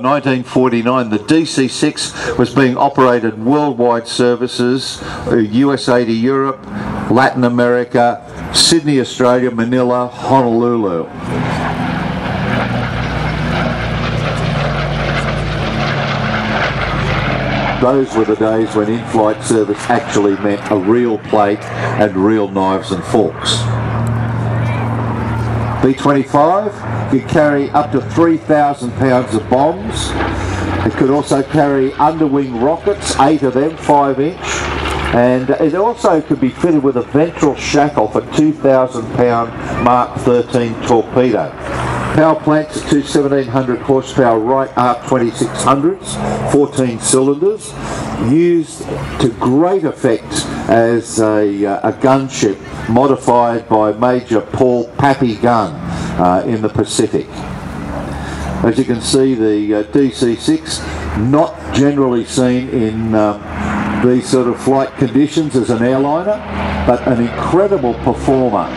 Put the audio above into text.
1949, the DC-6 was being operated worldwide services, uh, USA to Europe, Latin America, Sydney, Australia, Manila, Honolulu. Those were the days when in-flight service actually meant a real plate and real knives and forks. B-25 could carry up to 3,000 pounds of bombs. It could also carry underwing rockets, eight of them, five inch. And it also could be fitted with a ventral shackle for 2,000 pound Mark 13 torpedo. Power plants two 1700 horsepower Wright R-2600s, 14 cylinders, used to great effect as a, uh, a gunship modified by Major Paul Pappy Gunn uh, in the Pacific. As you can see, the uh, DC-6 not generally seen in um, these sort of flight conditions as an airliner, but an incredible performer